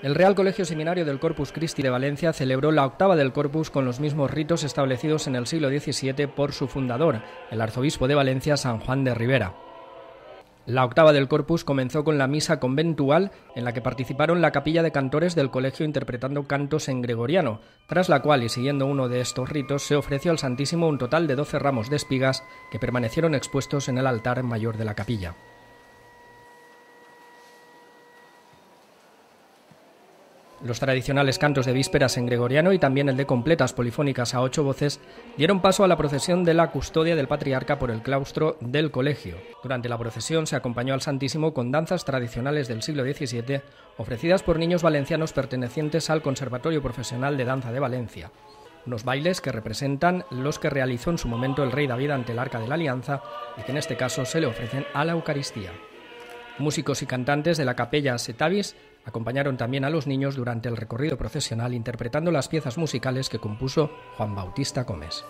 El Real Colegio Seminario del Corpus Christi de Valencia celebró la octava del Corpus con los mismos ritos establecidos en el siglo XVII por su fundador, el arzobispo de Valencia San Juan de Rivera. La octava del Corpus comenzó con la misa conventual en la que participaron la capilla de cantores del colegio interpretando cantos en gregoriano, tras la cual y siguiendo uno de estos ritos se ofreció al Santísimo un total de doce ramos de espigas que permanecieron expuestos en el altar mayor de la capilla. Los tradicionales cantos de vísperas en gregoriano y también el de completas polifónicas a ocho voces dieron paso a la procesión de la custodia del patriarca por el claustro del colegio. Durante la procesión se acompañó al Santísimo con danzas tradicionales del siglo XVII ofrecidas por niños valencianos pertenecientes al Conservatorio Profesional de Danza de Valencia. Unos bailes que representan los que realizó en su momento el rey David ante el Arca de la Alianza y que en este caso se le ofrecen a la Eucaristía. Músicos y cantantes de la capella Setavis acompañaron también a los niños durante el recorrido procesional interpretando las piezas musicales que compuso Juan Bautista Gómez.